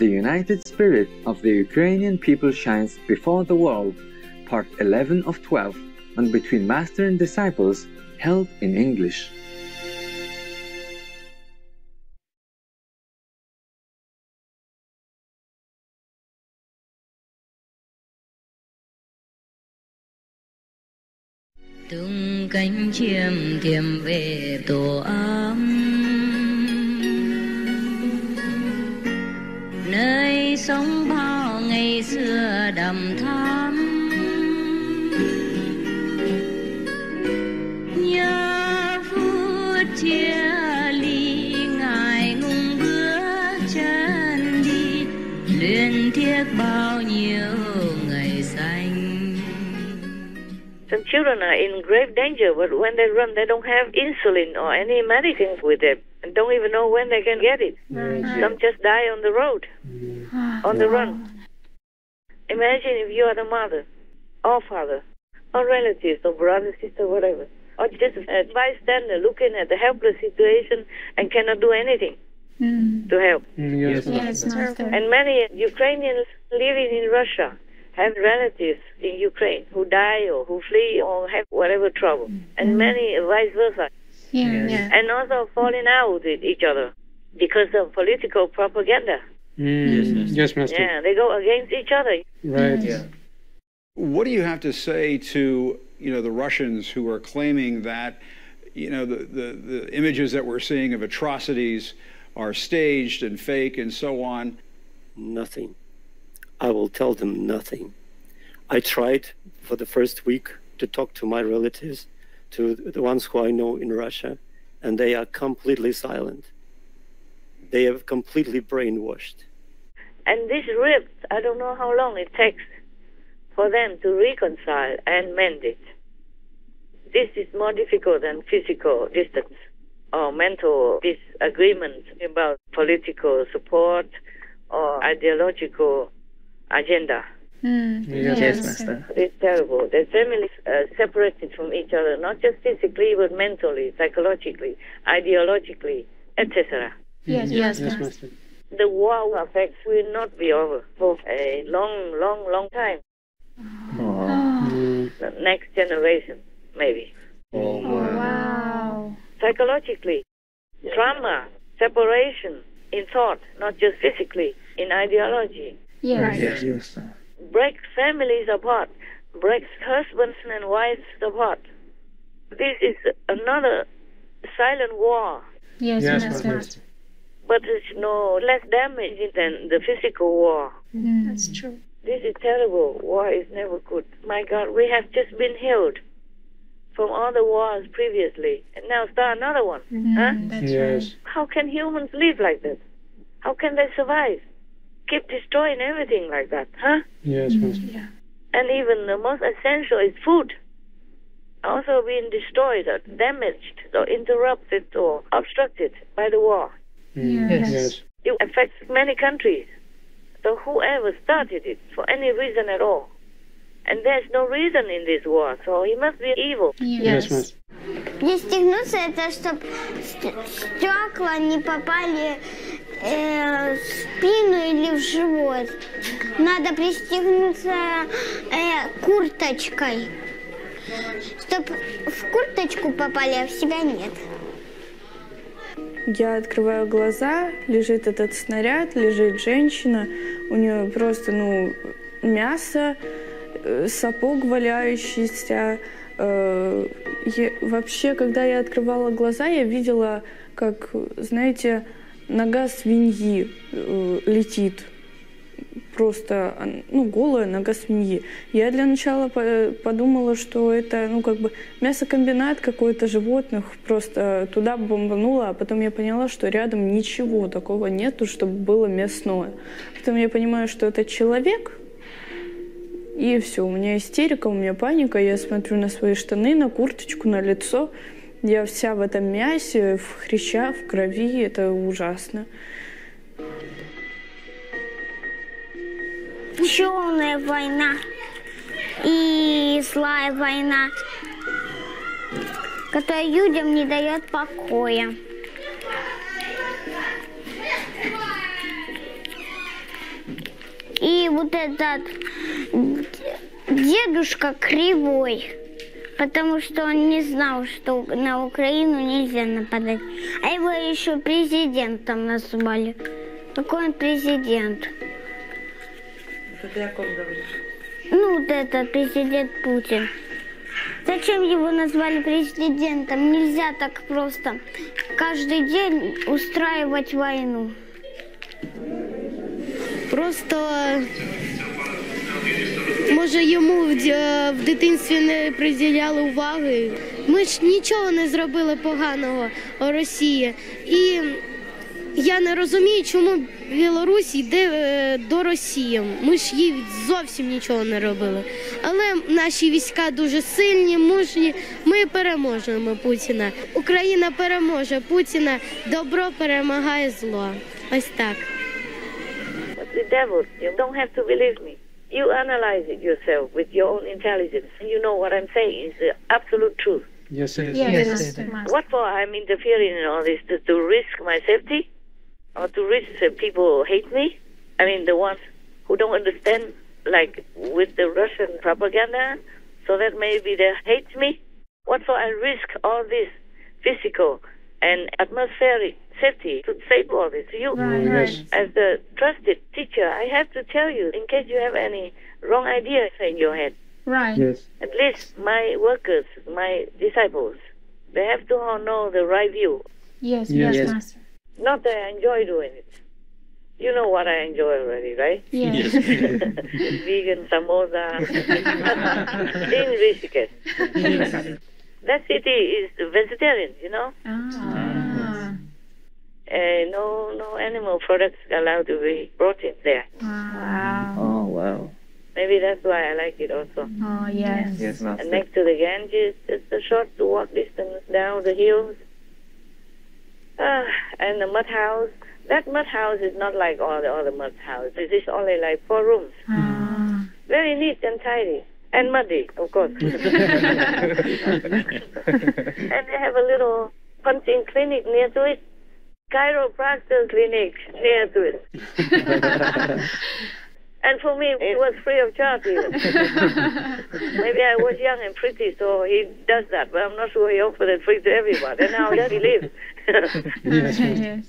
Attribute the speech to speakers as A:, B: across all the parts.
A: The United Spirit of the Ukrainian People Shines Before the World, Part 11 of 12, on Between Master and Disciples, held in English.
B: tung cánh thiềm về tổ ấm xưa đầm nhớ phút chia ly ngài ngung bước chân đi luyện thiết bao nhiêu ngày xanh
C: Some children are in grave danger, but when they run, they don't have insulin or any medicines with them, and don't even know when they can get it. Some just die on the road, on the run. Imagine if you are the mother, or father, or relatives, or brother, sister, whatever, or just a bystander looking at the helpless situation and cannot do anything hmm. to help.
D: Mm, yes,
E: Yes, Master.
C: And many Ukrainians living in Russia have relatives in Ukraine who die or who flee or have whatever trouble, and hmm. many vice versa,
E: Yeah.
D: Yes.
C: and also falling out with each other because of political propaganda.
D: Mm. Yes, Master.
C: Yeah, they go against each other.
D: Right. Yeah.
F: What do you have to say to you know the Russians who are claiming that you know the, the, the images that we're seeing of atrocities are staged and fake and so on?
G: Nothing. I will tell them nothing. I tried for the first week to talk to my relatives, to the ones who I know in Russia, and they are completely silent. They have completely brainwashed.
C: And this rift, I don't know how long it takes for them to reconcile and mend it. This is more difficult than physical distance or mental disagreement about political support or ideological agenda.
E: Mm.
D: Yes,
E: Yes.
D: Master.
C: It's terrible. The families are separated from each other, not just physically, but mentally, psychologically, ideologically, etc.
E: Yes,
D: Yes,
E: yes, Master.
D: Master.
C: The war effects will not be over for a long, long, long time. The next generation, maybe.
E: Oh, oh wow.
C: Psychologically, trauma, separation in thought, not just physically, in ideology,
E: Yes.
D: Yes, yes.
C: breaks families apart, breaks husbands and wives apart. This is another silent war,
E: Yes,
D: Yes,
E: Master.
D: Master.
C: but it's no less damaging than the physical war.
E: Mm. That's true.
C: This is terrible. War is never good. My God, we have just been healed from all the wars previously, and now start another one. Huh?
E: Mm, That's
D: Yes.
C: How can humans live like that? How can they survive? Keep destroying everything like that, huh?
D: Yes, Master.
E: Yeah.
C: And even the most essential is food. Also being destroyed or damaged or interrupted or obstructed by the war.
D: Mm.
E: Yes.
D: Yes.
C: It affects many countries. So whoever started it for any reason at all. And there's no reason in this war, so he must be evil.
D: Yes, Master.
H: Пристегнуться это, чтобы стекла не попали э, в спину или в живот. Надо пристегнуться э, курточкой, чтобы в курточку попали, а в себя нет.
I: Я открываю глаза, лежит этот снаряд, лежит женщина, у нее просто, ну, мясо, э, сапог валяющийся. э, е- Вообще, когда я открывала глаза, я видела, как, знаете, нога свиньи э, летит. Просто, ну, голая нога свиньи. Я для начала по- подумала, что это, ну, как бы мясокомбинат какой-то животных, просто туда бомбануло, а потом я поняла, что рядом ничего такого нету, чтобы было мясное. Потом я понимаю, что это человек, и все, у меня истерика, у меня паника, я смотрю на свои штаны, на курточку, на лицо. Я вся в этом мясе, в хрящах, в крови, это ужасно.
H: Черная война и злая война, которая людям не дает покоя. вот этот дедушка кривой. Потому что он не знал, что на Украину нельзя нападать. А его еще президентом назвали. Какой он президент?
I: Это ты о ком говоришь?
H: Ну, вот этот президент Путин. Зачем его назвали президентом? Нельзя так просто каждый день устраивать войну.
J: Просто може йому в, д- в дитинстві не приділяли уваги. Ми ж нічого не зробили поганого Росії. І я не розумію, чому Білорусь йде е, до Росії. Ми ж їй зовсім нічого не робили. Але наші війська дуже сильні, мужні. Ми переможемо Путіна. Україна переможе Путіна. Добро перемагає зло. Ось так.
C: The devil, you don't have to believe me. You analyze it yourself with your own intelligence. You know what I'm saying is the absolute truth.
D: Yes, it is.
E: Yes,
D: Yes,
E: Master. Master.
C: What for I'm interfering in all this? To, to risk my safety? Or to risk that people hate me? I mean, the ones who don't understand, like with the Russian propaganda, so that maybe they hate me? What for I risk all this physical and atmospheric safety to save all this? You,
E: mm,
D: Right,
E: right.
C: as the trusted teacher, I have to tell you, in case you have any wrong ideas in your head,
E: Right.
D: Yes.
C: at least my workers, my disciples, they have to know the right view.
E: Yes,
D: Yes.
E: yes,
D: Yes.
E: Master.
C: Not that I enjoy doing it. You know what I enjoy already, right?
E: Yes.
C: Vegan samosa in Rishikesh. That city is vegetarian, you know.
E: Ah.
C: Uh, no, no animal products allowed to be brought in there.
E: Wow.
A: Oh, wow.
C: Maybe that's why I like it also.
E: Oh, yes.
A: Yes,
C: And next to the Ganges, just a short walk distance down the hills. Ah, and the mud house. That mud house is not like all the other mud houses. It is only like four rooms.
E: Ah.
C: Very neat and tidy. And muddy, of course. and they have a little punching clinic near to it. Chiropractor clinic near to it. and for me, it was free of charge even. Maybe I was young and pretty, so he does that. But I'm not sure he offered it free to everybody. And now he lives.
D: Yes,
E: yes.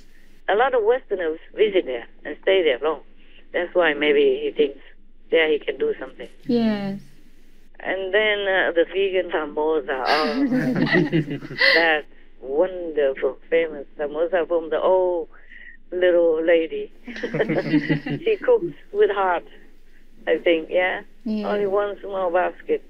C: a lot of Westerners visit there and stay there long. That's why maybe he thinks there he can do something.
E: Yes.
C: And then uh, the vegan samosa. Oh, that wonderful, famous samosa from the old little lady. she cooks with heart, I think, yeah?
E: Yeah.
C: Only one small basket.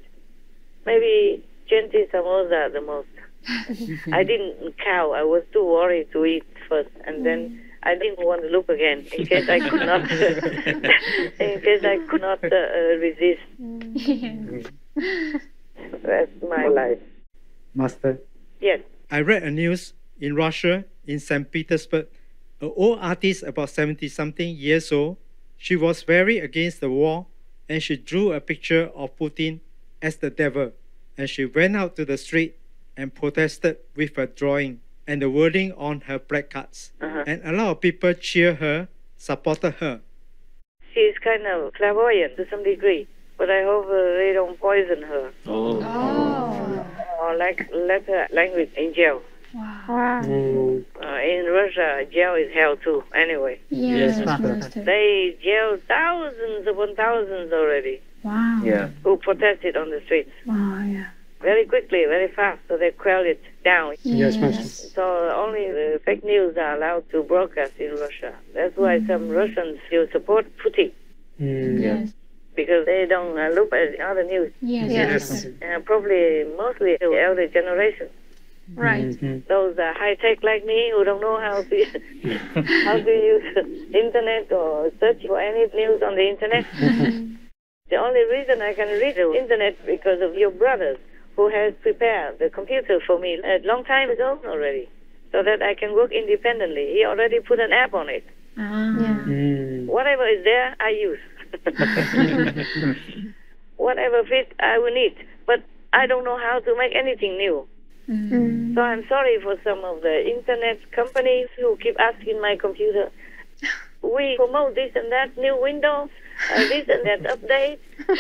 C: Maybe 20 samosa the most. I didn't cow. I was too worried to eat first, and then I didn't want to look again in case I could not, in case I could not uh, uh, resist.
E: Yes.
C: That's my life.
K: Master,
C: Yes.
K: I read a news in Russia, in St. Petersburg. An old artist, about 70 something years old, she was very against the war and she drew a picture of Putin as the devil. And she went out to the street and protested with her drawing and the wording on her placards.
C: Uh-huh.
K: And a lot of people cheered her, supported her.
C: She's kind of clairvoyant to some degree, but I hope uh, they don't poison her
E: Oh.
C: or like let her language in jail.
E: Wow.
D: Mm,
C: Uh, in Russia, jail is hell too. Anyway,
E: Yes,
A: Yes,
E: Master.
C: they jailed thousands upon thousands already
E: Wow.
A: Yeah.
C: who protested on the streets
E: Wow, yeah.
C: very quickly, very fast, so they quelled it down.
D: Yes, Master.
C: So only the fake news are allowed to broadcast in Russia. That's why some Russians still support Putin
D: mm,
E: Yes.
C: because they don't uh, look at other news.
E: Yes.
D: Yes.
E: Master.
C: Uh, probably mostly the elder generation.
E: Right.
D: mhm.
C: Those uh, high tech like me who don't know how to how to use internet or search for any news on the internet. the only reason I can read the internet because of your brothers who has prepared the computer for me a long time ago already, so that I can work independently. He already put an app on it.
E: Ah.
D: Mm,
C: Whatever is there, I use. Whatever fit, I will need. But I don't know how to make anything new.
E: Mm.
C: So I'm sorry for some of the internet companies who keep asking my computer, we promote this and that new window, uh, this and that update. Uh,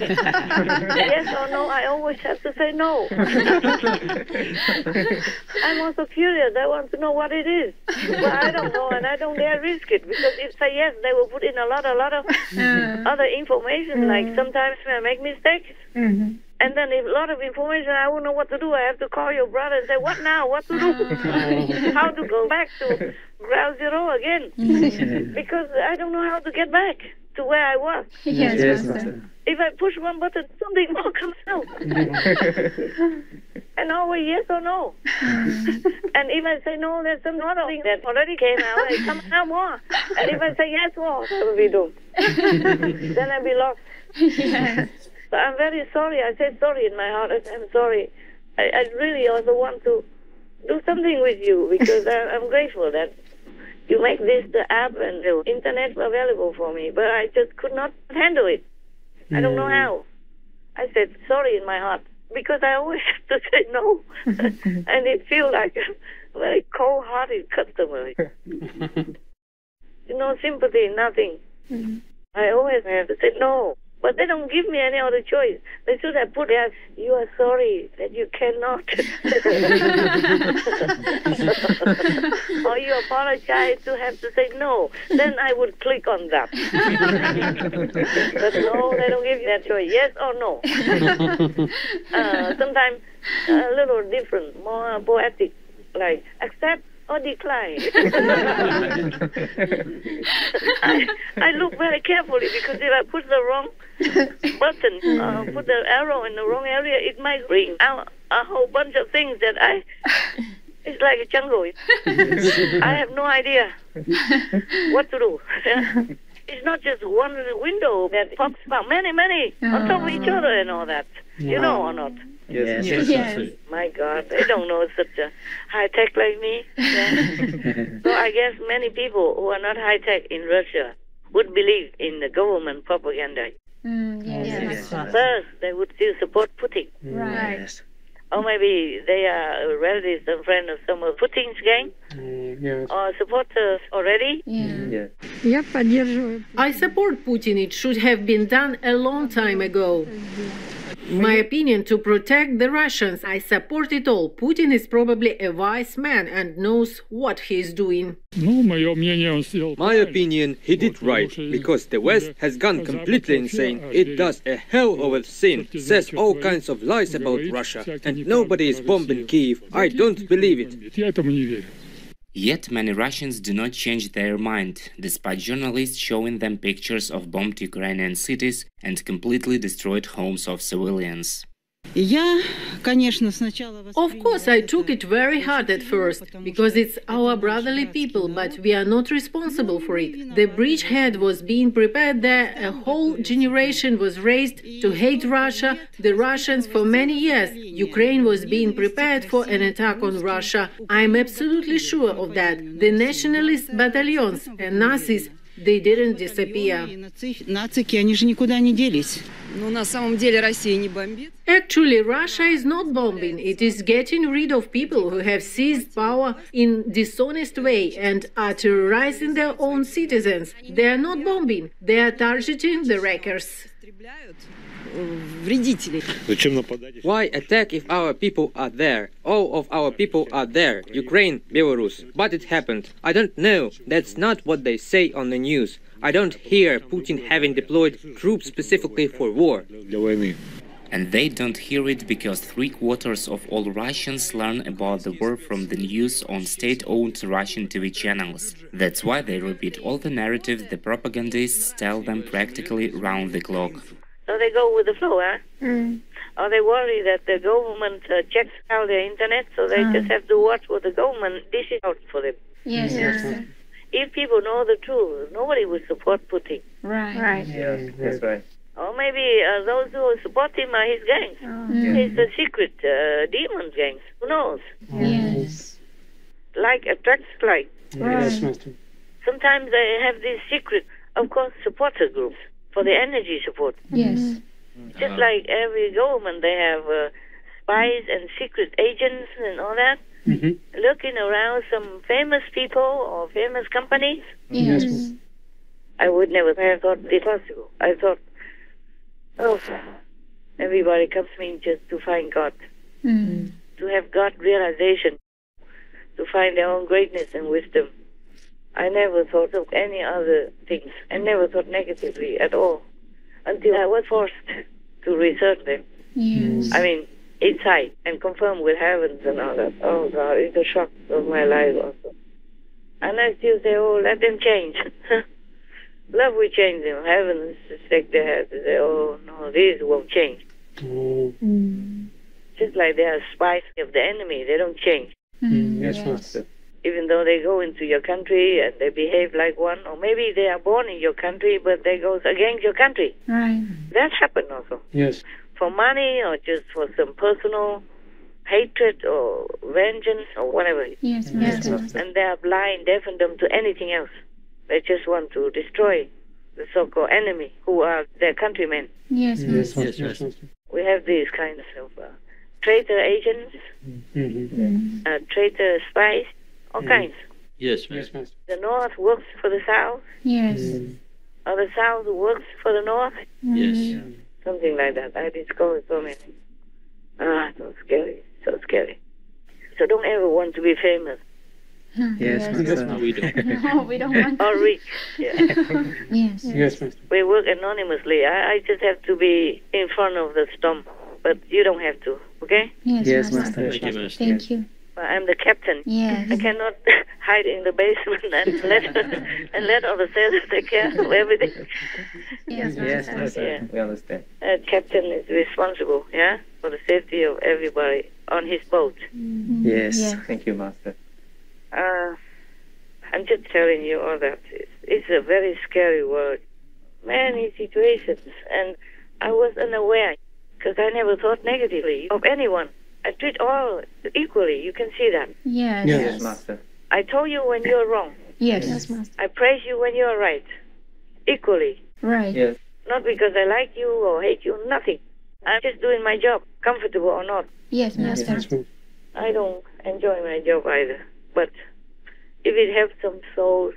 C: yes or no, I always have to say no. I'm also curious. I want to know what it is. But I don't know, and I don't dare risk it because if say yes, they will put in a lot, a lot of other information. Like sometimes I make mistakes. And then a lot of information, I won't know what to do. I have to call your brother and say, what now? What to do? how to go back to ground zero again? because I don't know how to get back to where I was.
E: Yes, Yes, Master. Master.
C: If I push one button, something more comes out. and always yes or no. and if I say no, there's some other thing that already came out. It comes out more. And if I say yes, well, that will be doomed. then I'll be lost.
E: Yes.
C: But I'm very sorry. I said sorry in my heart. I said, I'm sorry. I, I really also want to do something with you because I, I'm grateful that you make this the app and the internet available for me. But I just could not handle it. I don't know how. I said sorry in my heart because I always have to say no, and it feels like a very cold-hearted customer. you know, sympathy, nothing. Mm-hmm. I always have to say no. But they don't give me any other choice. They should have put there, you are sorry that you cannot. or you apologize to have to say no. Then I would click on that. but no, they don't give you that choice. Yes or no. uh, sometimes a little different, more poetic, like accept or decline. I, I look very carefully because if I put the wrong button, uh, put the arrow in the wrong area, it might bring out a whole bunch of things that I. It's like a jungle. I have no idea what to do. It's not just one window that pops out, many, many on top of each other and all that. You know or not?
D: Yes.
E: Yes. yes. yes.
C: My God, they don't know it's such a high tech like me. Yeah. so I guess many people who are not high tech in Russia would believe in the government propaganda.
E: Mm, oh, yes.
D: Yes. yes.
C: First, they would still support Putin.
E: Right.
C: Or maybe they are relatives and friends of some of Putin's gang
D: mm,
C: or supporters already.
E: Yeah.
L: yes, I support Putin. It should have been done a long time ago. Mm-hmm. My opinion to protect the Russians. I support it all. Putin is probably a wise man and knows what he is doing.
M: My opinion, he did right, because the West has gone completely insane. It does a hell of a sin, says all kinds of lies about Russia, and nobody is bombing Kiev. I don't believe it.
N: Yet many Russians do not change their mind, despite journalists showing them pictures of bombed Ukrainian cities and completely destroyed homes of civilians.
L: Of course, I took it very hard at first, because it's our brotherly people, but we are not responsible for it. The bridgehead was being prepared there, a whole generation was raised to hate Russia, the Russians for many years. Ukraine was being prepared for an attack on Russia. I'm absolutely sure of that. The nationalist battalions and Nazis they didn't disappear. Actually, Russia is not bombing. It is getting rid of people who have seized power in dishonest way and are terrorizing their own citizens. They are not bombing. They are targeting the wreckers
O: Вредителей.
M: Why attack if our people are there? All of our people are there Ukraine, Belarus. But it happened. I don't know. That's not what they say on the news. I don't hear Putin having deployed troops specifically for war.
N: And they don't hear it because three quarters of all Russians learn about the war from the news on state owned Russian TV channels. That's why they repeat all the narratives the propagandists tell them practically round the clock.
C: So they go with the flow, huh?
E: Mm.
C: Or they worry that the government uh, checks out their internet, so they
E: Ah.
C: just have to watch what the government dishes out for them.
E: Yes. Yes.
C: If people know the truth, nobody would support Putin.
E: Right. Right.
D: Yes, that's right.
C: Or maybe uh, those who support him are his gangs.
E: Mm.
C: It's the secret uh, demon gangs. Who knows?
E: Yes.
C: Like attracts like.
D: Yes, Master.
C: Sometimes they have these secret, of course, supporter groups for the energy support.
E: Yes. Mm-hmm.
C: Just uh-huh. like every government, they have uh, spies and secret agents and all that. Mm-hmm. Looking around some famous people or famous companies.
E: Yes.
C: I would never have thought it possible. I thought, oh, everybody comes in just to find God, mm. to have God realization, to find their own greatness and wisdom. I never thought of any other things. I never thought negatively at all until I was forced to research them.
E: Yes.
C: I mean, inside and confirm with heavens and all that. Oh God, it's a shock of my life also. And I still say, oh, let them change. Love will change them. Heavens shake their heads and say, oh no, this won't change. Mm. Just like they are spies of the enemy, they don't change.
D: Mm, yes, Master.
C: Even though they go into your country and they behave like one, or maybe they are born in your country but they go against your country.
E: Right.
C: That happened also.
D: Yes.
C: For money or just for some personal hatred or vengeance or whatever.
E: Yes, Master.
C: And they are blind, deaf and dumb to anything else. They just want to destroy the so-called enemy who are their countrymen.
E: Yes,
D: Yes,
E: Master.
D: Master. Yes,
C: We have these kinds of uh, traitor agents,
D: Mhm.
C: uh, traitor spies, all kinds.
P: Yes,
D: Yes, Master.
C: The North works for the South,
E: Yes. Mm.
C: or the South works for the North. Mm-hmm.
P: Yes.
C: Something like that. I discovered so many. Ah, so scary, so scary. So don't ever want to be famous mm-hmm.
E: Yes,
P: No, we don't.
E: No, we don't want
C: or rich. Yeah.
E: Yes.
D: Yes, Master.
C: we work anonymously. I, I just have to be in front of the storm, but you don't have to. Okay?
E: Yes,
A: Yes,
E: Master.
A: Master.
P: Thank you, Master.
E: Thank you.
C: I'm the captain.
E: Yes.
C: I cannot hide in the basement and let and let all the sailors take care of everything.
E: Yes,
A: Yes,
E: Master.
A: Master.
C: Yeah.
A: We understand.
C: A captain is responsible, yeah, for the safety of everybody on his boat.
A: Yes.
E: Yes.
A: Thank you, Master.
C: Uh, I'm just telling you all that. It's, it's a very scary world. Many situations, and I was unaware because I never thought negatively of anyone. I treat all equally. You can see that.
E: Yes.
A: Yes, Master.
C: I told you when you're wrong.
E: Yes. Yes, Master.
C: I praise you when you're right. Equally.
E: Right.
A: Yes.
C: Not because I like you or hate you, nothing. I'm just doing my job, comfortable or not.
E: Yes, Master.
D: Yes, Master.
C: I don't enjoy my job either. But if it helps some souls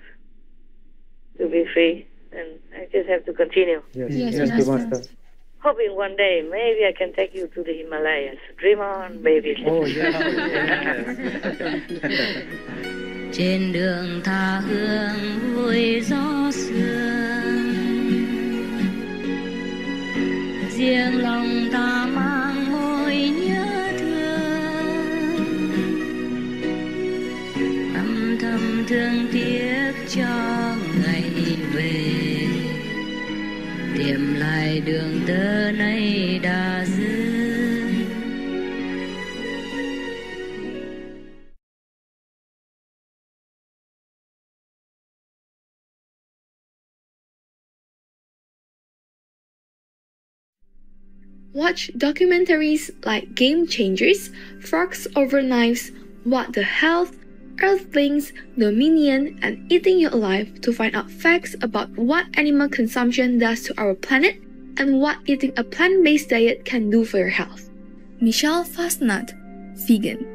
C: to be free, then I just have to continue.
A: Yes.
E: Yes,
A: Yes,
E: Master.
A: Master.
C: Hoping one day maybe I can take you to the Himalayas. Dream on, baby.
A: Oh, yeah.
B: trên đường tha hương vui gió sương riêng lòng ta mang mối nhớ thương âm thầm thương tiếc cho đường tơ nay đã dưng
Q: Watch documentaries like Game Changers, Forks Over Knives, What the Health, Earthlings, Dominion, and Eating You Alive to find out facts about what animal consumption does to our planet and what eating a plant based diet can do for your health. Michelle Fastnut, vegan.